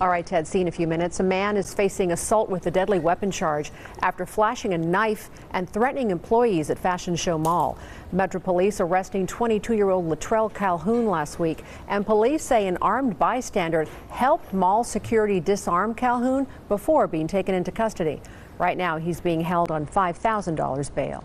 All right, Ted, see in a few minutes. A man is facing assault with a deadly weapon charge after flashing a knife and threatening employees at Fashion Show Mall. Metro Police arresting 22-year-old Latrell Calhoun last week, and police say an armed bystander helped mall security disarm Calhoun before being taken into custody. Right now, he's being held on $5,000 bail.